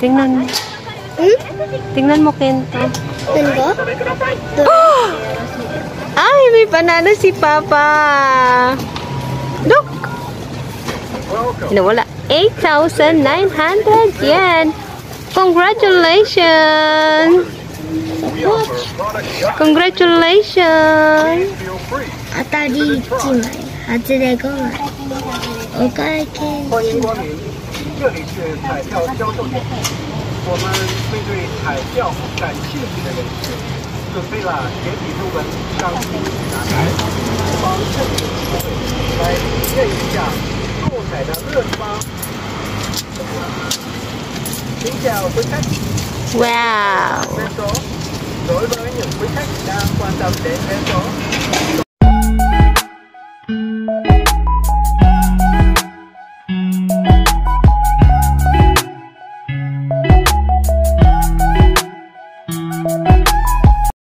Tingnan mo. Hmm? Tingnan mo, Kento. Doon ko? Ay, may panalo si Papa. Look! Nawala. 8,900 yen. Congratulations! Congratulations! 当たり1枚、外れ5枚。お会計欢迎光临， 这里是彩票销售点。我们会对彩票感兴趣的人士准备了简体中文商品拿来，帮正有机会来体验一下购彩的乐趣吧。请chào quý khách, Wow! vé số. Đối với những quý khách đang quan tâm đến vé số,